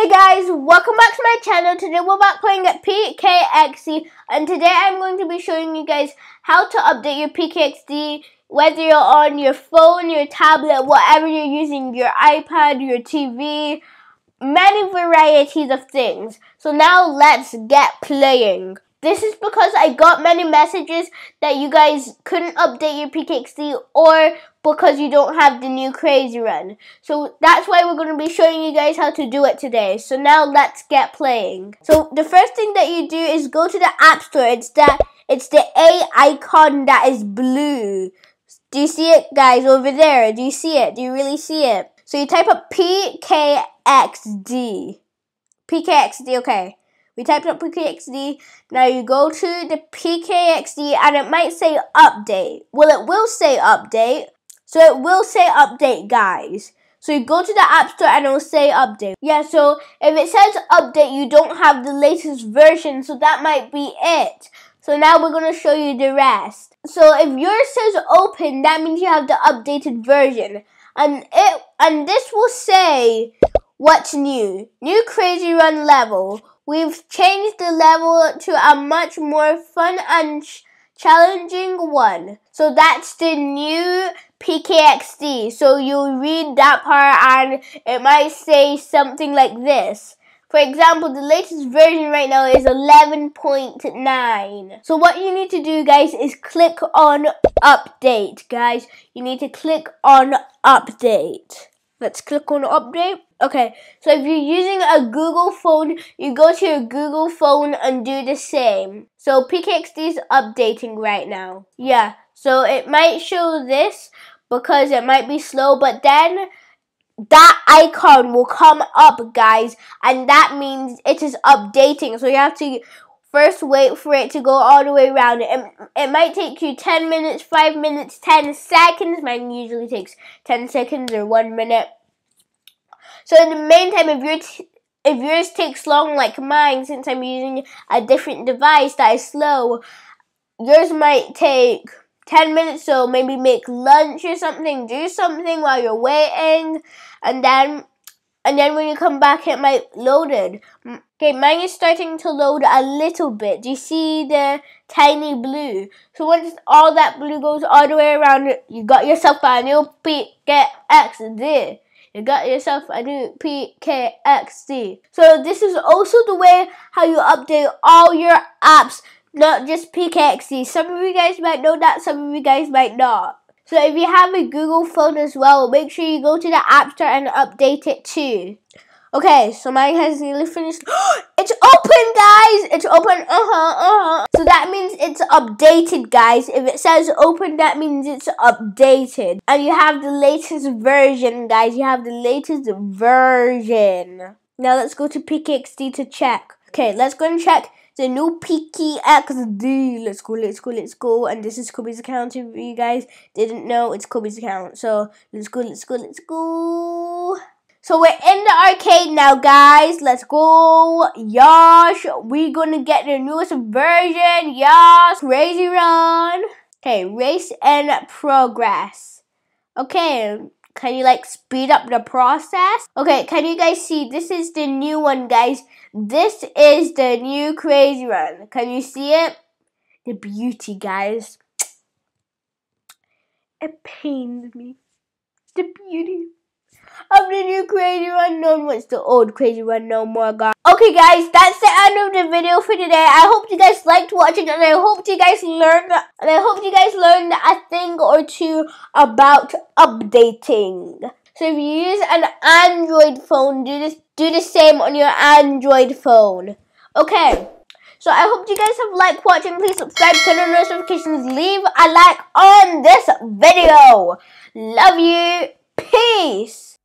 Hey guys, welcome back to my channel. Today we're back playing at PKXD and today I'm going to be showing you guys how to update your PKXD whether you're on your phone, your tablet, whatever you're using, your iPad, your TV, many varieties of things. So now let's get playing. This is because I got many messages that you guys couldn't update your PKXD or because you don't have the new Crazy Run. So that's why we're going to be showing you guys how to do it today. So now let's get playing. So the first thing that you do is go to the App Store. It's the, it's the A icon that is blue. Do you see it guys over there? Do you see it? Do you really see it? So you type up PKXD. PKXD, okay. We typed up PKXD. Now you go to the PKXD and it might say update. Well, it will say update. So it will say update, guys. So you go to the App Store and it will say update. Yeah, so if it says update, you don't have the latest version, so that might be it. So now we're going to show you the rest. So if yours says open, that means you have the updated version. And it and this will say what's new. New Crazy Run level. We've changed the level to a much more fun and ch challenging one. So that's the new PKXD. So you'll read that part and it might say something like this. For example, the latest version right now is 11.9. So what you need to do, guys, is click on update, guys. You need to click on update. Let's click on update. Okay, so if you're using a Google phone, you go to your Google phone and do the same. So PKXD is updating right now. Yeah, so it might show this because it might be slow, but then that icon will come up, guys, and that means it is updating. So you have to first wait for it to go all the way around. It, it might take you 10 minutes, 5 minutes, 10 seconds. Mine usually takes 10 seconds or 1 minute. So in the meantime, if your if yours takes long like mine, since I'm using a different device that is slow, yours might take 10 minutes. So maybe make lunch or something, do something while you're waiting, and then and then when you come back, it might loaded. Okay, mine is starting to load a little bit. Do you see the tiny blue? So once all that blue goes all the way around, you got yourself a new PKXD. You got yourself a new PKXD. So this is also the way how you update all your apps, not just PKXD. Some of you guys might know that, some of you guys might not. So if you have a Google phone as well, make sure you go to the App Store and update it too. Okay, so mine has nearly finished. it's open, guys! It's open. Uh-huh, uh-huh. So that means it's updated, guys. If it says open, that means it's updated. And you have the latest version, guys. You have the latest version. Now let's go to PKXD to check. Okay, let's go and check the new PKXD. Let's go, let's go, let's go. And this is Kobe's account. If you guys didn't know, it's Kobe's account. So let's go, let's go, let's go. So we're in the arcade now, guys. Let's go. Yosh, we're gonna get the newest version. Yosh, crazy run. Okay, race and progress. Okay, can you like speed up the process? Okay, can you guys see? This is the new one, guys. This is the new Crazy Run. Can you see it? The beauty, guys. It pains me. The beauty of the new Crazy Run. No one wants the old Crazy Run no more, guys. Okay, guys, that's the end of the video for today. I hope you guys liked watching and I hope you guys learned and I hope you guys learned a thing or two about updating. So if you use an Android phone, do this do the same on your Android phone. Okay. So I hope you guys have liked watching. Please subscribe, turn on notifications, leave a like on this video. Love you. Peace.